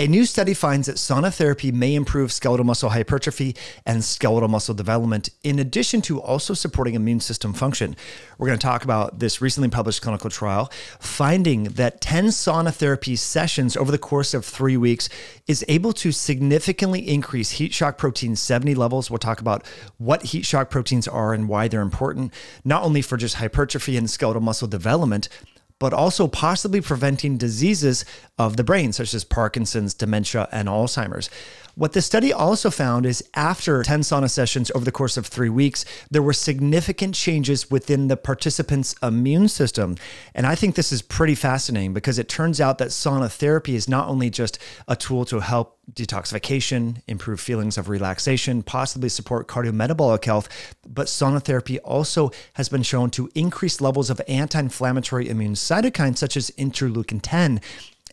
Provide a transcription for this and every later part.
A new study finds that sauna therapy may improve skeletal muscle hypertrophy and skeletal muscle development, in addition to also supporting immune system function. We're going to talk about this recently published clinical trial, finding that 10 sauna therapy sessions over the course of three weeks is able to significantly increase heat shock protein 70 levels. We'll talk about what heat shock proteins are and why they're important, not only for just hypertrophy and skeletal muscle development, but also possibly preventing diseases of the brain, such as Parkinson's, dementia, and Alzheimer's. What the study also found is after 10 sauna sessions over the course of three weeks, there were significant changes within the participants' immune system. And I think this is pretty fascinating because it turns out that sauna therapy is not only just a tool to help detoxification, improve feelings of relaxation, possibly support cardiometabolic health, but sauna therapy also has been shown to increase levels of anti inflammatory immune cytokines such as interleukin 10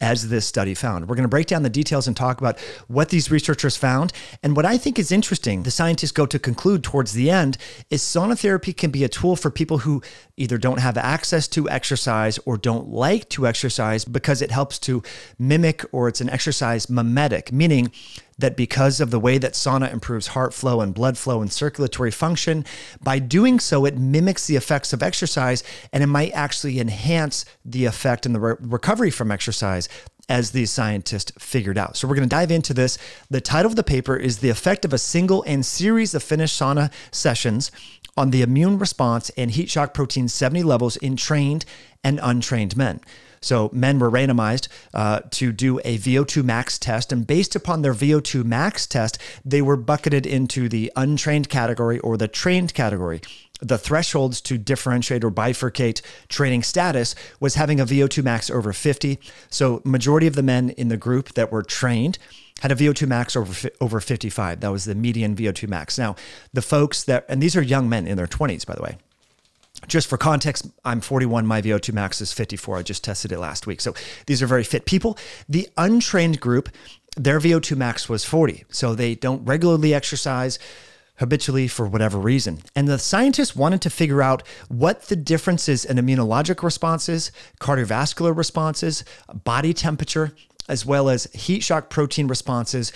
as this study found. We're going to break down the details and talk about what these researchers found. And what I think is interesting, the scientists go to conclude towards the end, is sauna therapy can be a tool for people who either don't have access to exercise or don't like to exercise because it helps to mimic or it's an exercise mimetic, meaning that because of the way that sauna improves heart flow and blood flow and circulatory function, by doing so, it mimics the effects of exercise and it might actually enhance the effect and the re- recovery from exercise as these scientists figured out. So we're going to dive into this. The title of the paper is The Effect of a Single and Series of Finnish Sauna Sessions on the Immune Response and Heat Shock Protein 70 Levels in Trained and Untrained Men. So men were randomized uh, to do a VO2 max test, and based upon their VO2 max test, they were bucketed into the untrained category or the trained category. The thresholds to differentiate or bifurcate training status was having a VO2 max over 50. So majority of the men in the group that were trained had a VO2 max over over 55. That was the median VO2 max. Now, the folks that and these are young men in their 20s by the way just for context, I'm 41. My VO2 max is 54. I just tested it last week. So these are very fit people. The untrained group, their VO2 max was 40. So they don't regularly exercise habitually for whatever reason. And the scientists wanted to figure out what the differences in immunologic responses, cardiovascular responses, body temperature, as well as heat shock protein responses.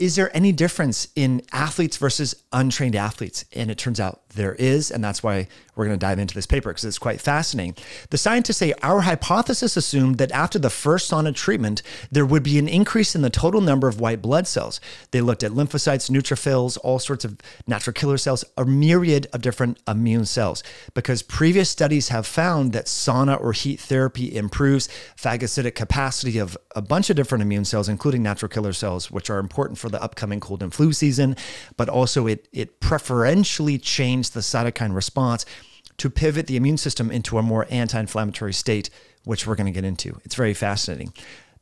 Is there any difference in athletes versus untrained athletes? And it turns out there is, and that's why we're going to dive into this paper because it's quite fascinating. The scientists say our hypothesis assumed that after the first sauna treatment, there would be an increase in the total number of white blood cells. They looked at lymphocytes, neutrophils, all sorts of natural killer cells, a myriad of different immune cells, because previous studies have found that sauna or heat therapy improves phagocytic capacity of a bunch of different immune cells, including natural killer cells, which are important for the upcoming cold and flu season, but also it, it preferentially changed the cytokine response to pivot the immune system into a more anti inflammatory state, which we're going to get into. It's very fascinating.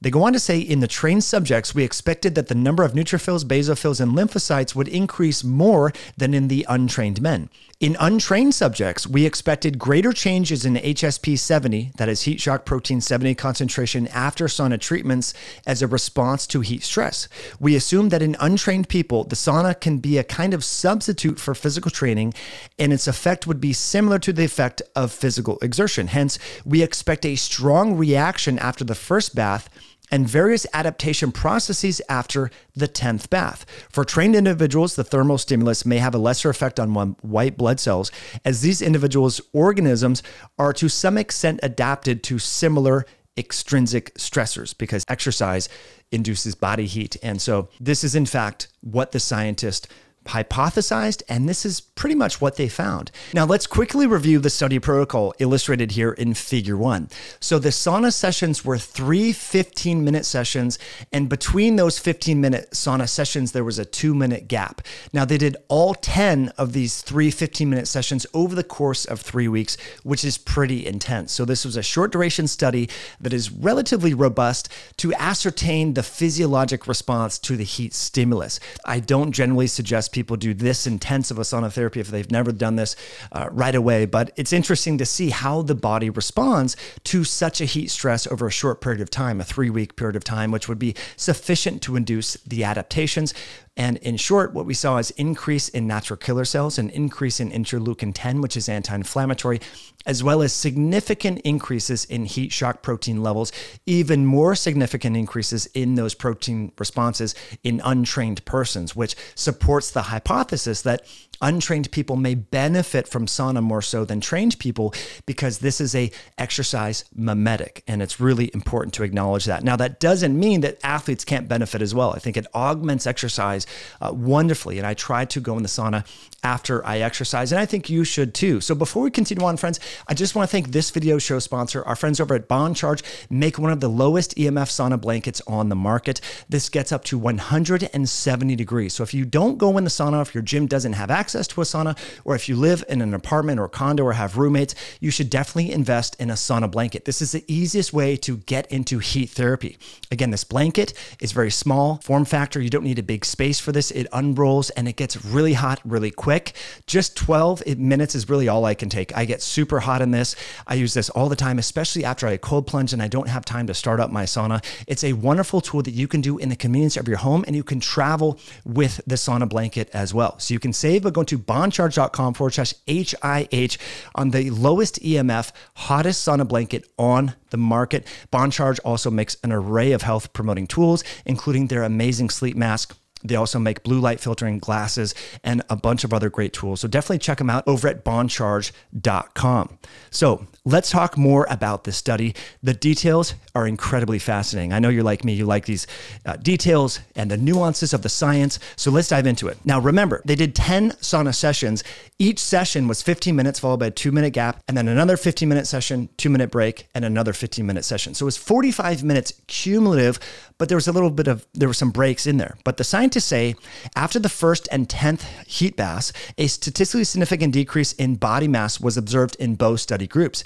They go on to say in the trained subjects, we expected that the number of neutrophils, basophils, and lymphocytes would increase more than in the untrained men. In untrained subjects, we expected greater changes in HSP 70, that is heat shock protein 70 concentration after sauna treatments, as a response to heat stress. We assumed that in untrained people, the sauna can be a kind of substitute for physical training, and its effect would be similar to the effect of physical exertion. Hence, we expect a strong reaction after the first bath and various adaptation processes after the 10th bath. For trained individuals, the thermal stimulus may have a lesser effect on white blood cells, as these individuals' organisms are to some extent adapted to similar extrinsic stressors because exercise induces body heat. And so, this is in fact what the scientist hypothesized, and this is pretty much what they found. Now, let's quickly review the study protocol illustrated here in figure one. So, the sauna sessions were three 15 minute sessions, and between those 15 minute sauna sessions, there was a two minute gap. Now, they did all 10 of these three 15 minute sessions over the course of three weeks, which is pretty intense. So, this was a short duration study that is relatively robust to ascertain the physiologic response to the heat stimulus. I don't generally suggest people do this intensive a sauna therapy if they've never done this uh, right away. But it's interesting to see how the body responds to such a heat stress over a short period of time, a three week period of time, which would be sufficient to induce the adaptations. And in short, what we saw is increase in natural killer cells, an increase in interleukin 10, which is anti-inflammatory, as well as significant increases in heat shock protein levels, even more significant increases in those protein responses in untrained persons, which supports the hypothesis that untrained people may benefit from sauna more so than trained people because this is a exercise mimetic and it's really important to acknowledge that. Now that doesn't mean that athletes can't benefit as well. I think it augments exercise uh, wonderfully and i try to go in the sauna after i exercise and i think you should too so before we continue on friends i just want to thank this video show sponsor our friends over at Bon Charge make one of the lowest emf sauna blankets on the market this gets up to 170 degrees so if you don't go in the sauna if your gym doesn't have access to a sauna, or if you live in an apartment or condo or have roommates, you should definitely invest in a sauna blanket. This is the easiest way to get into heat therapy. Again, this blanket is very small, form factor. You don't need a big space for this. It unrolls and it gets really hot really quick. Just 12 minutes is really all I can take. I get super hot in this. I use this all the time, especially after I cold plunge and I don't have time to start up my sauna. It's a wonderful tool that you can do in the convenience of your home and you can travel with the sauna blanket as well. So you can save by going to boncharge.com forward slash HIH on the lowest EMF, hottest sauna blanket on the market. BonCharge also makes an array of health promoting tools, including their amazing sleep mask they also make blue light filtering glasses and a bunch of other great tools. So definitely check them out over at boncharge.com. So let's talk more about this study. The details are incredibly fascinating. I know you're like me, you like these uh, details and the nuances of the science. So let's dive into it. Now, remember, they did 10 sauna sessions. Each session was 15 minutes, followed by a two minute gap, and then another 15 minute session, two minute break, and another 15 minute session. So it was 45 minutes cumulative, but there was a little bit of, there were some breaks in there. But the scientists say after the first and 10th heat baths, a statistically significant decrease in body mass was observed in both study groups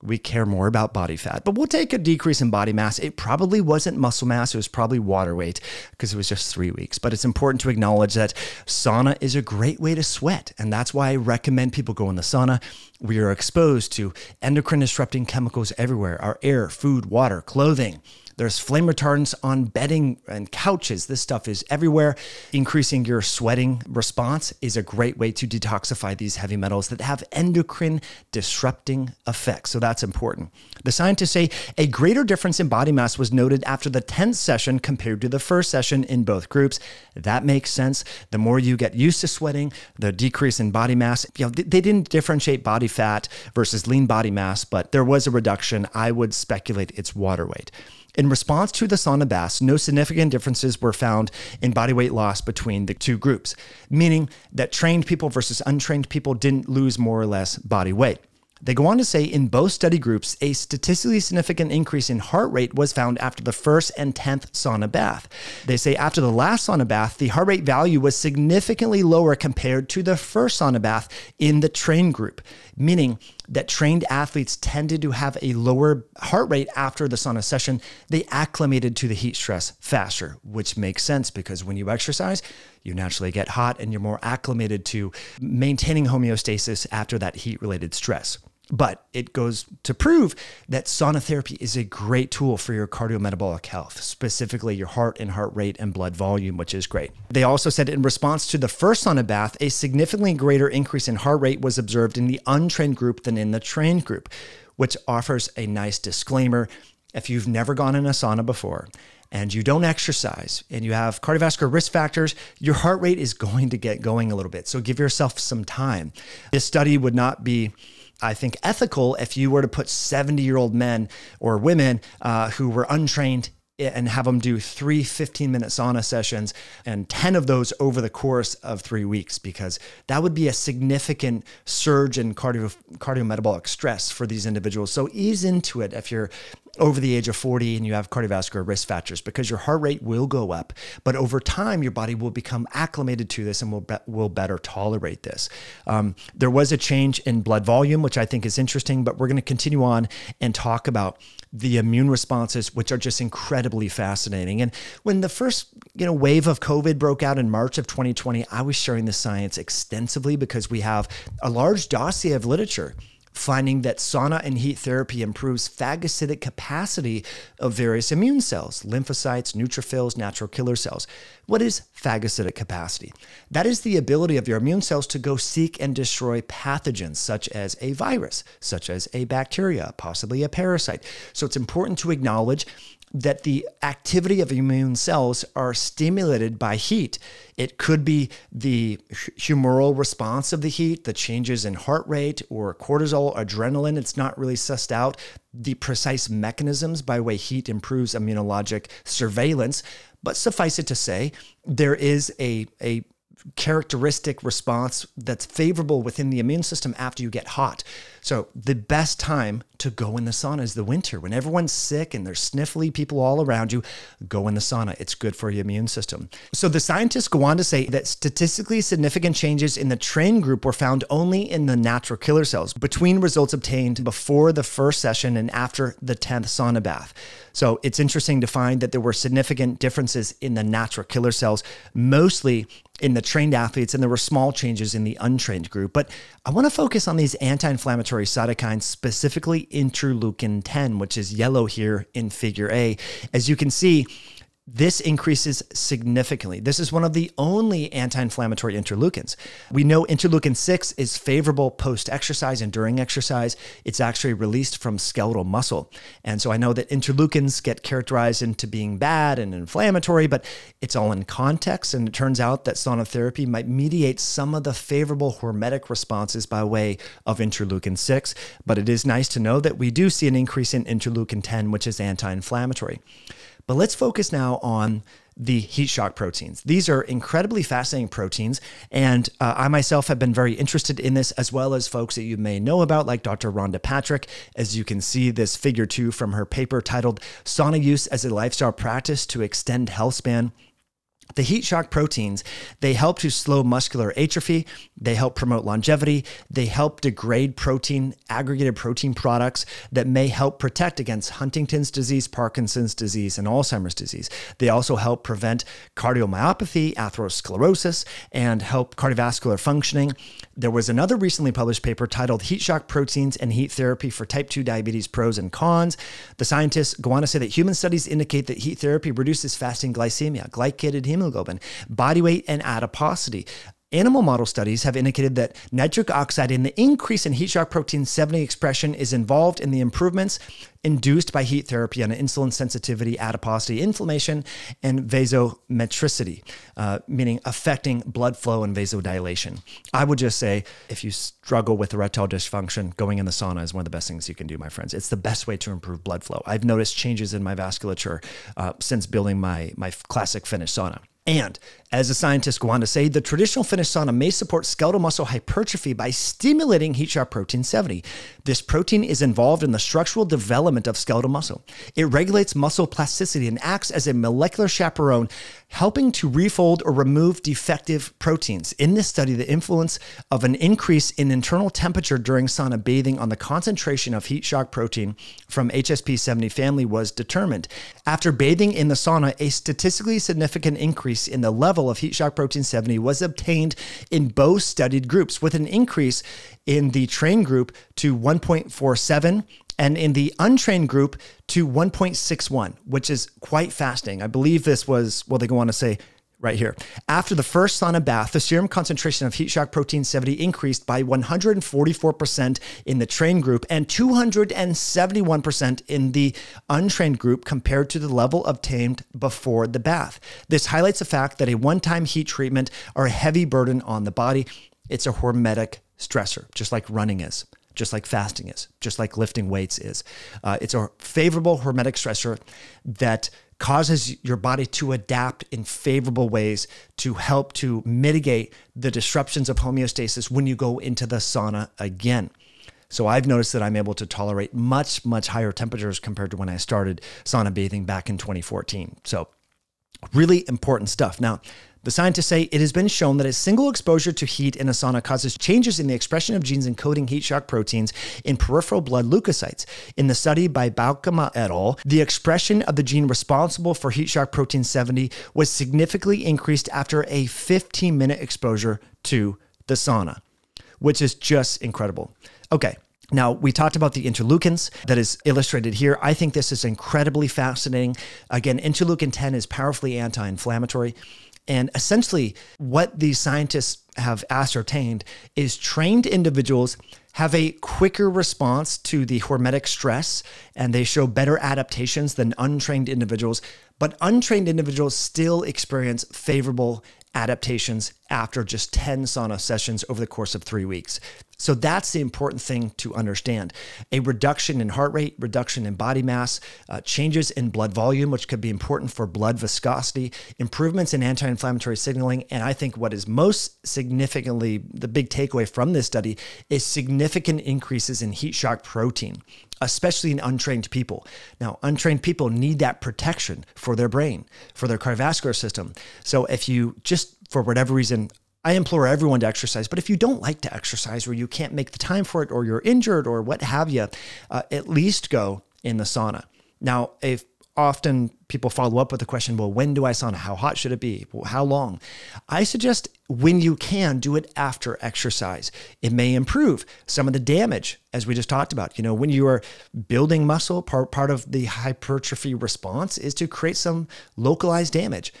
we care more about body fat, but we'll take a decrease in body mass. It probably wasn't muscle mass, it was probably water weight because it was just three weeks. But it's important to acknowledge that sauna is a great way to sweat. And that's why I recommend people go in the sauna. We are exposed to endocrine disrupting chemicals everywhere our air, food, water, clothing. There's flame retardants on bedding and couches. This stuff is everywhere. Increasing your sweating response is a great way to detoxify these heavy metals that have endocrine disrupting effects. So that's important. The scientists say a greater difference in body mass was noted after the 10th session compared to the first session in both groups. That makes sense. The more you get used to sweating, the decrease in body mass, you know, they didn't differentiate body fat versus lean body mass, but there was a reduction. I would speculate it's water weight. In response to the sauna baths, no significant differences were found in body weight loss between the two groups, meaning that trained people versus untrained people didn't lose more or less body weight. They go on to say in both study groups, a statistically significant increase in heart rate was found after the first and 10th sauna bath. They say after the last sauna bath, the heart rate value was significantly lower compared to the first sauna bath in the train group, meaning that trained athletes tended to have a lower heart rate after the sauna session. They acclimated to the heat stress faster, which makes sense because when you exercise, you naturally get hot and you're more acclimated to maintaining homeostasis after that heat related stress. But it goes to prove that sauna therapy is a great tool for your cardiometabolic health, specifically your heart and heart rate and blood volume, which is great. They also said in response to the first sauna bath, a significantly greater increase in heart rate was observed in the untrained group than in the trained group, which offers a nice disclaimer. If you've never gone in a sauna before and you don't exercise and you have cardiovascular risk factors, your heart rate is going to get going a little bit. So give yourself some time. This study would not be I think, ethical if you were to put 70 year old men or women uh, who were untrained and have them do three 15 minute sauna sessions and 10 of those over the course of three weeks, because that would be a significant surge in cardio, cardiometabolic stress for these individuals. So ease into it if you're over the age of 40 and you have cardiovascular risk factors because your heart rate will go up but over time your body will become acclimated to this and will, be, will better tolerate this um, there was a change in blood volume which i think is interesting but we're going to continue on and talk about the immune responses which are just incredibly fascinating and when the first you know wave of covid broke out in march of 2020 i was sharing the science extensively because we have a large dossier of literature finding that sauna and heat therapy improves phagocytic capacity of various immune cells, lymphocytes, neutrophils, natural killer cells. What is phagocytic capacity? That is the ability of your immune cells to go seek and destroy pathogens such as a virus, such as a bacteria, possibly a parasite. So it's important to acknowledge that the activity of immune cells are stimulated by heat. It could be the humoral response of the heat, the changes in heart rate or cortisol, adrenaline. It's not really sussed out the precise mechanisms by way heat improves immunologic surveillance. But suffice it to say, there is a, a characteristic response that's favorable within the immune system after you get hot. So, the best time to go in the sauna is the winter. When everyone's sick and there's sniffly people all around you, go in the sauna. It's good for your immune system. So, the scientists go on to say that statistically significant changes in the train group were found only in the natural killer cells between results obtained before the first session and after the 10th sauna bath. So, it's interesting to find that there were significant differences in the natural killer cells, mostly in the trained athletes, and there were small changes in the untrained group. But I want to focus on these anti inflammatory cytokines, specifically interleukin 10, which is yellow here in figure A. As you can see, this increases significantly. This is one of the only anti inflammatory interleukins. We know interleukin 6 is favorable post exercise and during exercise. It's actually released from skeletal muscle. And so I know that interleukins get characterized into being bad and inflammatory, but it's all in context. And it turns out that sauna therapy might mediate some of the favorable hormetic responses by way of interleukin 6. But it is nice to know that we do see an increase in interleukin 10, which is anti inflammatory. But let's focus now on the heat shock proteins. These are incredibly fascinating proteins, and uh, I myself have been very interested in this, as well as folks that you may know about, like Dr. Rhonda Patrick. As you can see, this figure two from her paper titled Sauna Use as a Lifestyle Practice to Extend Health Span. The heat shock proteins, they help to slow muscular atrophy, they help promote longevity, they help degrade protein, aggregated protein products that may help protect against Huntington's disease, Parkinson's disease, and Alzheimer's disease. They also help prevent cardiomyopathy, atherosclerosis, and help cardiovascular functioning. There was another recently published paper titled Heat Shock Proteins and Heat Therapy for Type 2 Diabetes Pros and Cons. The scientists go on to say that human studies indicate that heat therapy reduces fasting glycemia, glycated hemoglobin hemoglobin, body weight, and adiposity. Animal model studies have indicated that nitric oxide and the increase in heat shock protein 70 expression is involved in the improvements induced by heat therapy on insulin sensitivity, adiposity, inflammation, and vasometricity, uh, meaning affecting blood flow and vasodilation. I would just say if you struggle with erectile dysfunction, going in the sauna is one of the best things you can do, my friends. It's the best way to improve blood flow. I've noticed changes in my vasculature uh, since building my, my classic Finnish sauna. And as the scientists go on to say, the traditional Finnish sauna may support skeletal muscle hypertrophy by stimulating heat shock protein 70. This protein is involved in the structural development of skeletal muscle. It regulates muscle plasticity and acts as a molecular chaperone, helping to refold or remove defective proteins. In this study, the influence of an increase in internal temperature during sauna bathing on the concentration of heat shock protein from HSP 70 family was determined. After bathing in the sauna, a statistically significant increase in the level of heat shock protein 70 was obtained in both studied groups, with an increase in the trained group to 1.47 and in the untrained group to 1.61, which is quite fasting. I believe this was, well, they go on to say right here. After the first sauna bath, the serum concentration of heat shock protein 70 increased by 144% in the trained group and 271% in the untrained group compared to the level obtained before the bath. This highlights the fact that a one time heat treatment are a heavy burden on the body. It's a hormetic stressor, just like running is, just like fasting is, just like lifting weights is. Uh, it's a favorable hormetic stressor that causes your body to adapt in favorable ways to help to mitigate the disruptions of homeostasis when you go into the sauna again. So I've noticed that I'm able to tolerate much, much higher temperatures compared to when I started sauna bathing back in 2014. So really important stuff. Now, the scientists say it has been shown that a single exposure to heat in a sauna causes changes in the expression of genes encoding heat shock proteins in peripheral blood leukocytes. In the study by Baukama et al., the expression of the gene responsible for heat shock protein 70 was significantly increased after a 15 minute exposure to the sauna, which is just incredible. Okay, Now, we talked about the interleukins that is illustrated here. I think this is incredibly fascinating. Again, interleukin 10 is powerfully anti inflammatory. And essentially, what these scientists have ascertained is trained individuals have a quicker response to the hormetic stress and they show better adaptations than untrained individuals. But untrained individuals still experience favorable adaptations after just 10 sauna sessions over the course of three weeks. So that's the important thing to understand. A reduction in heart rate, reduction in body mass, uh, changes in blood volume, which could be important for blood viscosity, improvements in anti inflammatory signaling. And I think what is most significantly the big takeaway from this study is significant increases in heat shock protein especially in untrained people. Now, untrained people need that protection for their brain, for their cardiovascular system. So if you just, for whatever reason, I implore everyone to exercise, but if you don't like to exercise or you can't make the time for it or you're injured or what have you, uh, at least go in the sauna. Now, if often people follow up with the question, well, when do I sauna? How hot should it be? How long? I suggest when you can, do it after exercise. It may improve some of the damage, as we just talked about. You know, when you are building muscle, part, part of the hypertrophy response is to create some localized damage.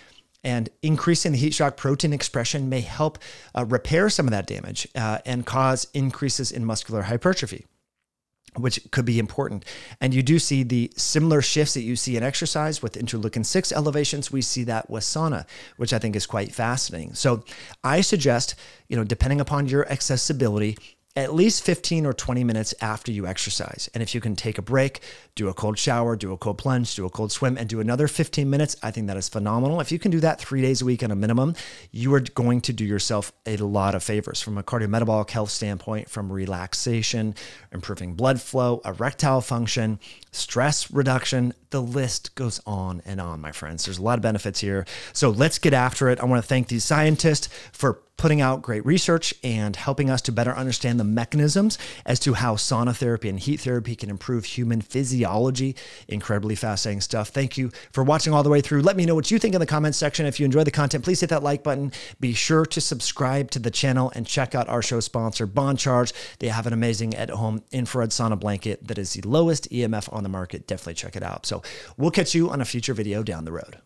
And increasing the heat shock protein expression may help uh, repair some of that damage uh, and cause increases in muscular hypertrophy which could be important. And you do see the similar shifts that you see in exercise with interleukin 6 elevations. We see that with sauna, which I think is quite fascinating. So I suggest, you know, depending upon your accessibility, at least 15 or 20 minutes after you exercise. And if you can take a break, do a cold shower, do a cold plunge, do a cold swim, and do another 15 minutes, I think that is phenomenal. If you can do that three days a week on a minimum, you are going to do yourself a lot of favors from a cardiometabolic health standpoint, from relaxation, improving blood flow, erectile function, stress reduction. The list goes on and on, my friends. There's a lot of benefits here. So let's get after it. I want to thank these scientists for putting out great research and helping us to better understand the mechanisms as to how sauna therapy and heat therapy can improve human physiology. Incredibly fascinating stuff. Thank you for watching all the way through. Let me know what you think in the comments section. If you enjoy the content, please hit that like button. Be sure to subscribe to the channel and check out our show sponsor, Bon Charge. They have an amazing at home infrared sauna blanket that is the lowest EMF on the market. Definitely check it out. So we'll catch you on a future video down the road.